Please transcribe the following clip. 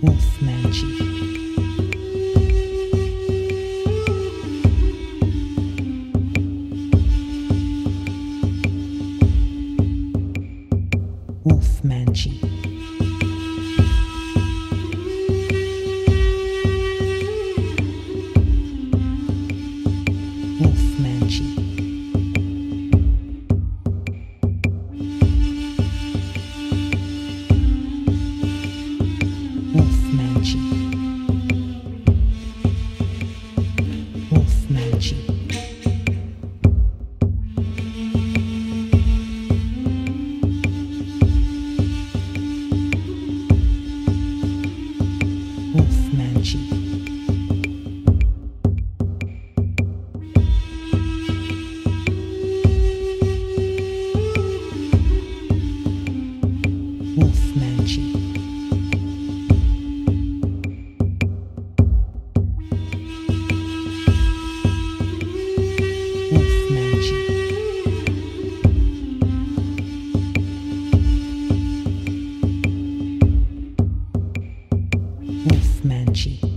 Wolfman Chief. Wolf Manchi. Wolf Manchi. Manchi. Manji.